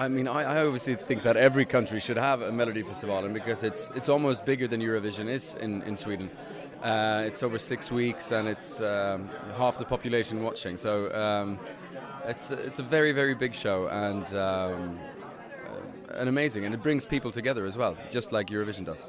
I mean, I, I obviously think that every country should have a Melodifestivalen, and because it's it's almost bigger than Eurovision is in in Sweden. Uh, it's over six weeks, and it's um, half the population watching. So um, it's it's a very very big show, and um, uh, and amazing, and it brings people together as well, just like Eurovision does.